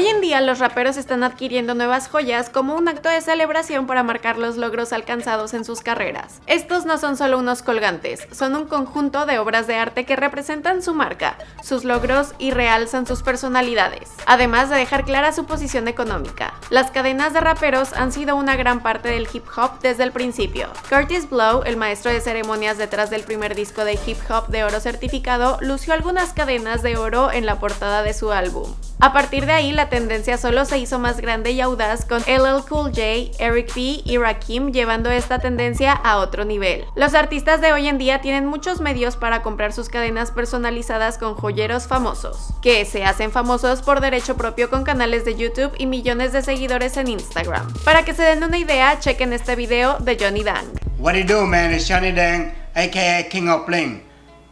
Hoy en día los raperos están adquiriendo nuevas joyas como un acto de celebración para marcar los logros alcanzados en sus carreras. Estos no son solo unos colgantes, son un conjunto de obras de arte que representan su marca, sus logros y realzan sus personalidades, además de dejar clara su posición económica. Las cadenas de raperos han sido una gran parte del hip hop desde el principio. Curtis Blow, el maestro de ceremonias detrás del primer disco de hip hop de oro certificado, lució algunas cadenas de oro en la portada de su álbum. A partir de ahí, la tendencia solo se hizo más grande y audaz con LL Cool J, Eric B y Rakim llevando esta tendencia a otro nivel. Los artistas de hoy en día tienen muchos medios para comprar sus cadenas personalizadas con joyeros famosos, que se hacen famosos por derecho propio con canales de YouTube y millones de seguidores en Instagram. Para que se den una idea, chequen este video de Johnny Dang. What do you do, man? It's Johnny Dang, aka King of Bling.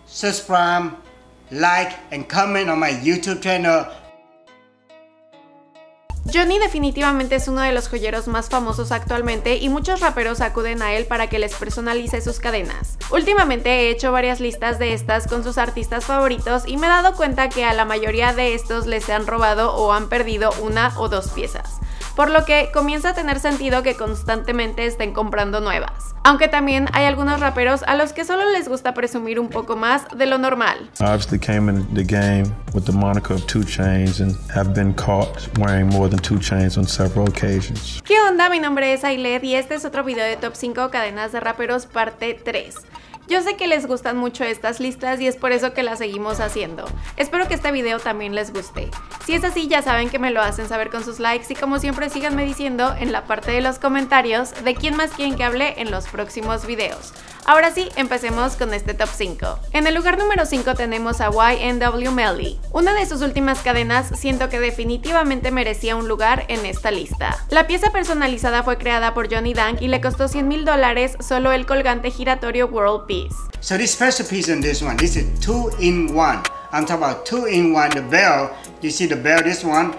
Subscribe, like, and comment on my YouTube channel. Johnny definitivamente es uno de los joyeros más famosos actualmente y muchos raperos acuden a él para que les personalice sus cadenas. Últimamente he hecho varias listas de estas con sus artistas favoritos y me he dado cuenta que a la mayoría de estos les han robado o han perdido una o dos piezas por lo que comienza a tener sentido que constantemente estén comprando nuevas. Aunque también hay algunos raperos a los que solo les gusta presumir un poco más de lo normal. obviously came in the game with the moniker of two chains and have been caught wearing more than two chains on several occasions. ¿Qué onda? Mi nombre es Ailed y este es otro video de Top 5 cadenas de raperos parte 3. Yo sé que les gustan mucho estas listas y es por eso que las seguimos haciendo. Espero que este video también les guste. Si es así ya saben que me lo hacen saber con sus likes y como siempre síganme diciendo en la parte de los comentarios de quién más quieren que hable en los próximos videos. Ahora sí, empecemos con este top 5. En el lugar número 5 tenemos a YNW Melly. Una de sus últimas cadenas siento que definitivamente merecía un lugar en esta lista. La pieza personalizada fue creada por Johnny Dang y le costó 100 mil dólares solo el colgante giratorio World Peace. So this special piece in this one, this is two in one. I'm talking about two in one. The bell, you see the bell, this one,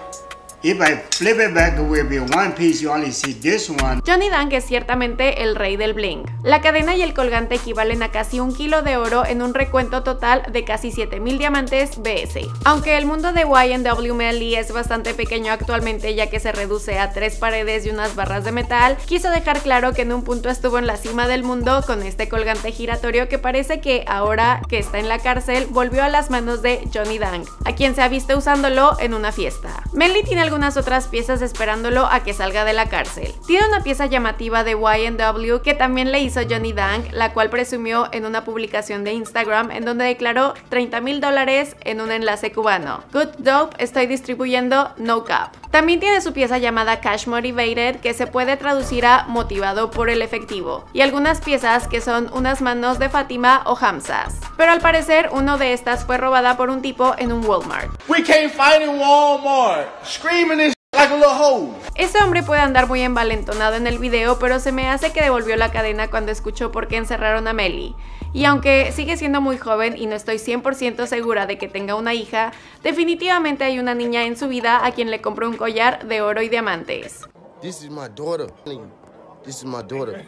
If I flip it back, it will be one piece. You only see this one. Johnny Dang es ciertamente el rey del bling. La cadena y el colgante equivalen a casi un kilo de oro en un recuento total de casi 7000 diamantes BS. Aunque el mundo de YNW Melly es bastante pequeño actualmente ya que se reduce a tres paredes y unas barras de metal, quiso dejar claro que en un punto estuvo en la cima del mundo con este colgante giratorio que parece que ahora que está en la cárcel volvió a las manos de Johnny Dang, a quien se ha visto usándolo en una fiesta. Melly tiene algunas otras piezas esperándolo a que salga de la cárcel. Tiene una pieza llamativa de YNW que también le hizo Johnny Dang, la cual presumió en una publicación de Instagram en donde declaró 30 mil dólares en un enlace cubano. Good Dope estoy distribuyendo No Cap. También tiene su pieza llamada Cash Motivated que se puede traducir a motivado por el efectivo y algunas piezas que son unas manos de Fátima o Hamzas. Pero al parecer uno de estas fue robada por un tipo en un Walmart. We can't fight in Walmart. This like a little hoe. Este hombre puede andar muy envalentonado en el video, pero se me hace que devolvió la cadena cuando escuchó por qué encerraron a Melly. Y aunque sigue siendo muy joven y no estoy 100% segura de que tenga una hija, definitivamente hay una niña en su vida a quien le compró un collar de oro y diamantes. This is my daughter. This is my daughter.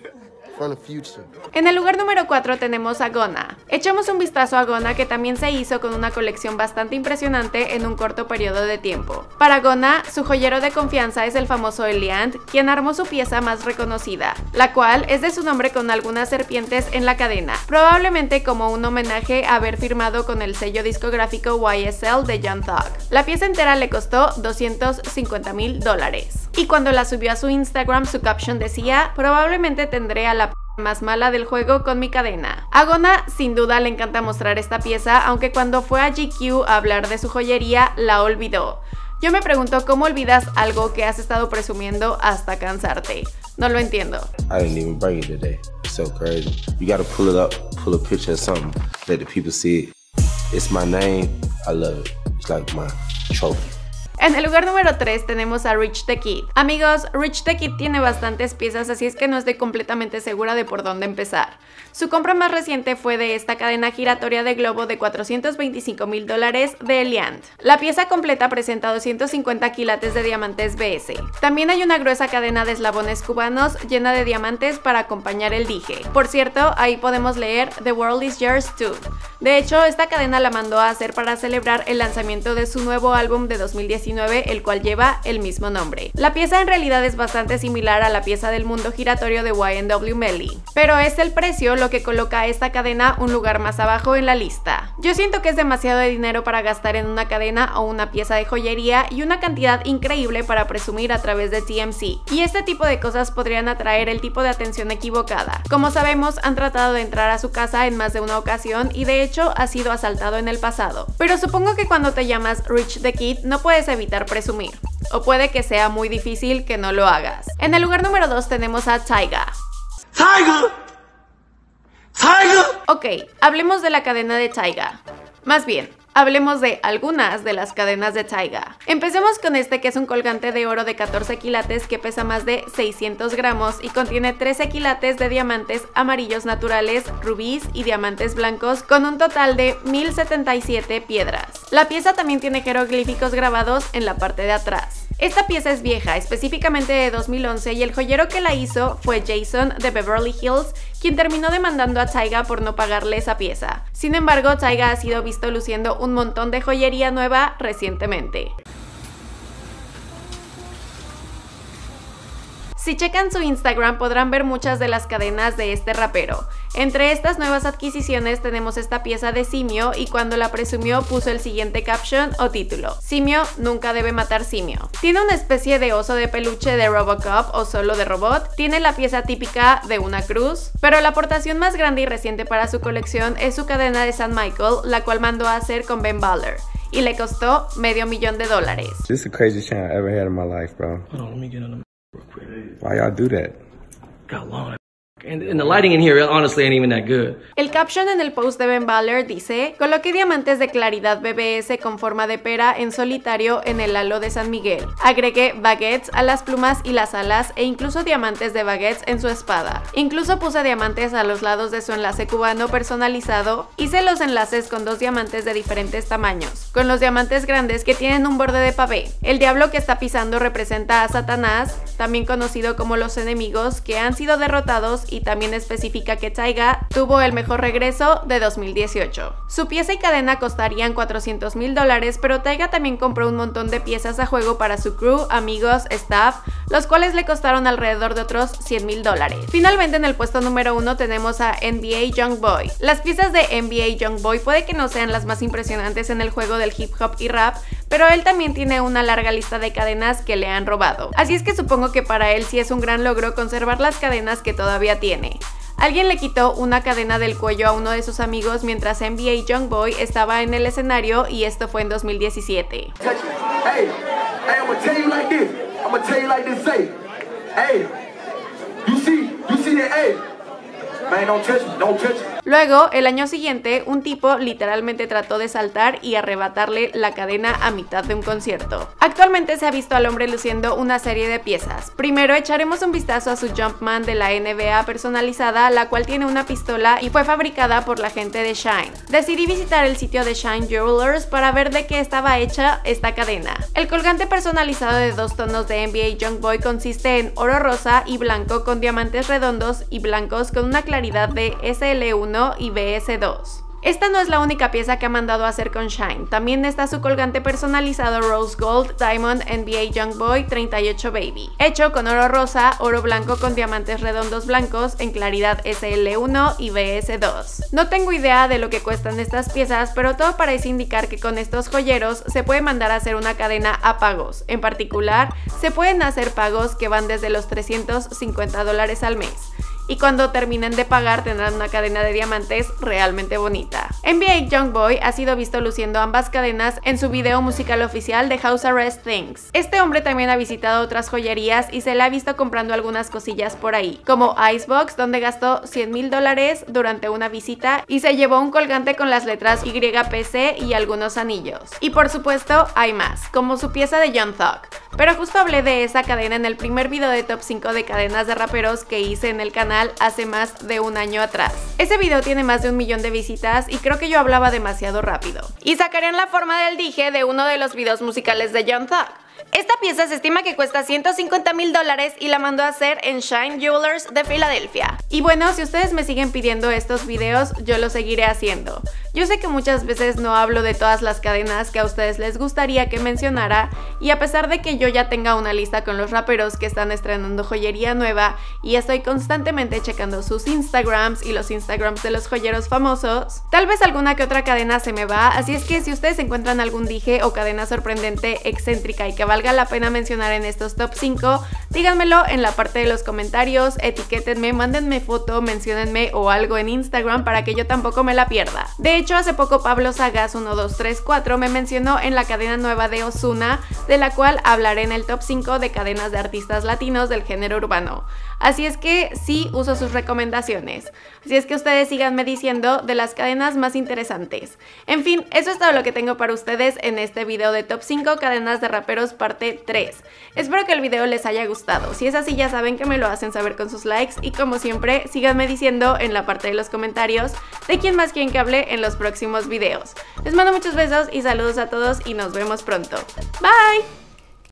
En el lugar número 4 tenemos a Gona. Echamos un vistazo a Gona que también se hizo con una colección bastante impresionante en un corto periodo de tiempo. Para Gona, su joyero de confianza es el famoso Eliant, quien armó su pieza más reconocida, la cual es de su nombre con algunas serpientes en la cadena, probablemente como un homenaje a haber firmado con el sello discográfico YSL de John Thug. La pieza entera le costó 250 mil dólares. Y cuando la subió a su Instagram, su caption decía, probablemente tendré a la más mala del juego con mi cadena. A sin duda le encanta mostrar esta pieza, aunque cuando fue a GQ a hablar de su joyería la olvidó. Yo me pregunto cómo olvidas algo que has estado presumiendo hasta cansarte. No lo entiendo. I didn't even bring it today. It's so crazy. You gotta pull it up, pull a picture of something, let the people see it. It's my name. I love it. It's like my trophy. En el lugar número 3 tenemos a Rich the Kid. Amigos, Rich the Kid tiene bastantes piezas, así es que no estoy completamente segura de por dónde empezar. Su compra más reciente fue de esta cadena giratoria de globo de 425 mil dólares de Eliant. La pieza completa presenta 250 quilates de diamantes BS. También hay una gruesa cadena de eslabones cubanos llena de diamantes para acompañar el dije. Por cierto, ahí podemos leer The World is Yours Too. De hecho, esta cadena la mandó a hacer para celebrar el lanzamiento de su nuevo álbum de 2019 2019, el cual lleva el mismo nombre. La pieza en realidad es bastante similar a la pieza del mundo giratorio de YNW Melly, pero es el precio lo que coloca a esta cadena un lugar más abajo en la lista. Yo siento que es demasiado de dinero para gastar en una cadena o una pieza de joyería y una cantidad increíble para presumir a través de TMC, y este tipo de cosas podrían atraer el tipo de atención equivocada. Como sabemos, han tratado de entrar a su casa en más de una ocasión y de hecho ha sido asaltado en el pasado. Pero supongo que cuando te llamas Rich the Kid no puedes evitar presumir. O puede que sea muy difícil que no lo hagas. En el lugar número 2 tenemos a Taiga. Tiger! Ok, hablemos de la cadena de Taiga. Más bien, Hablemos de algunas de las cadenas de Taiga. Empecemos con este que es un colgante de oro de 14 quilates que pesa más de 600 gramos y contiene 13 quilates de diamantes amarillos naturales, rubíes y diamantes blancos con un total de 1077 piedras. La pieza también tiene jeroglíficos grabados en la parte de atrás. Esta pieza es vieja, específicamente de 2011, y el joyero que la hizo fue Jason de Beverly Hills, quien terminó demandando a Taiga por no pagarle esa pieza. Sin embargo, Taiga ha sido visto luciendo un montón de joyería nueva recientemente. Si checan su Instagram podrán ver muchas de las cadenas de este rapero. Entre estas nuevas adquisiciones tenemos esta pieza de Simio y cuando la presumió puso el siguiente caption o título. Simio nunca debe matar simio. Tiene una especie de oso de peluche de Robocop o solo de robot, tiene la pieza típica de una cruz, pero la aportación más grande y reciente para su colección es su cadena de San Michael, la cual mandó a hacer con Ben Baller y le costó medio millón de dólares. This is the craziest chain I ever had in my life, bro. Hold on, let me get on them real quick. Why y'all do that? Got long. El caption en el post de Ben Baller dice, coloqué diamantes de claridad BBS con forma de pera en solitario en el halo de San Miguel. Agregué baguettes a las plumas y las alas e incluso diamantes de baguettes en su espada. Incluso puse diamantes a los lados de su enlace cubano personalizado. Hice los enlaces con dos diamantes de diferentes tamaños, con los diamantes grandes que tienen un borde de pavé. El diablo que está pisando representa a Satanás, también conocido como los enemigos, que han sido derrotados y también especifica que Taiga tuvo el mejor regreso de 2018. Su pieza y cadena costarían 400 mil dólares, pero Taiga también compró un montón de piezas a juego para su crew, amigos, staff, los cuales le costaron alrededor de otros 100 mil dólares. Finalmente en el puesto número uno tenemos a NBA Youngboy. Las piezas de NBA Youngboy puede que no sean las más impresionantes en el juego del hip hop y rap, pero él también tiene una larga lista de cadenas que le han robado. Así es que supongo que para él sí es un gran logro conservar las cadenas que todavía tiene. Alguien le quitó una cadena del cuello a uno de sus amigos mientras NBA Youngboy estaba en el escenario y esto fue en 2017. touch it. Hey? Hey, man, don't touch me. Don't touch me. Luego, el año siguiente, un tipo literalmente trató de saltar y arrebatarle la cadena a mitad de un concierto. Actualmente se ha visto al hombre luciendo una serie de piezas. Primero echaremos un vistazo a su Jumpman de la NBA personalizada, la cual tiene una pistola y fue fabricada por la gente de Shine. Decidí visitar el sitio de Shine Jewelers para ver de qué estaba hecha esta cadena. El colgante personalizado de dos tonos de NBA Youngboy consiste en oro rosa y blanco con diamantes redondos y blancos con una claridad de SL1 y BS2. Esta no es la única pieza que ha mandado a hacer con Shine, también está su colgante personalizado Rose Gold Diamond NBA Youngboy 38 Baby, hecho con oro rosa, oro blanco con diamantes redondos blancos en claridad SL1 y BS2. No tengo idea de lo que cuestan estas piezas, pero todo parece indicar que con estos joyeros se puede mandar a hacer una cadena a pagos. En particular, se pueden hacer pagos que van desde los 350 dólares al mes y cuando terminen de pagar tendrán una cadena de diamantes realmente bonita. NBA Youngboy ha sido visto luciendo ambas cadenas en su video musical oficial de House Arrest Things. Este hombre también ha visitado otras joyerías y se le ha visto comprando algunas cosillas por ahí, como Icebox donde gastó 100 mil dólares durante una visita y se llevó un colgante con las letras YPC y algunos anillos. Y por supuesto hay más, como su pieza de Young Thug. Pero justo hablé de esa cadena en el primer video de top 5 de cadenas de raperos que hice en el canal hace más de un año atrás. Ese video tiene más de un millón de visitas y creo que yo hablaba demasiado rápido. Y sacarían la forma del dije de uno de los videos musicales de Young Thug. Esta pieza se estima que cuesta 150 mil dólares y la mandó a hacer en Shine Jewelers de Filadelfia. Y bueno, si ustedes me siguen pidiendo estos videos, yo los seguiré haciendo. Yo sé que muchas veces no hablo de todas las cadenas que a ustedes les gustaría que mencionara y a pesar de que yo ya tenga una lista con los raperos que están estrenando joyería nueva y estoy constantemente checando sus Instagrams y los Instagrams de los joyeros famosos, tal vez alguna que otra cadena se me va, así es que si ustedes encuentran algún dije o cadena sorprendente, excéntrica y que valga la pena mencionar en estos top 5, díganmelo en la parte de los comentarios, etiquétenme, mándenme foto, menciónenme o algo en Instagram para que yo tampoco me la pierda. De hecho, hace poco Pablo Sagas 1234 me mencionó en la cadena nueva de Osuna, de la cual hablaré en el top 5 de cadenas de artistas latinos del género urbano. Así es que sí uso sus recomendaciones. Así es que ustedes síganme diciendo de las cadenas más interesantes. En fin, eso es todo lo que tengo para ustedes en este video de top 5 cadenas de raperos parte 3. Espero que el video les haya gustado. Si es así ya saben que me lo hacen saber con sus likes y como siempre síganme diciendo en la parte de los comentarios de quién más quieren que hable en los próximos videos. Les mando muchos besos y saludos a todos y nos vemos pronto. Bye!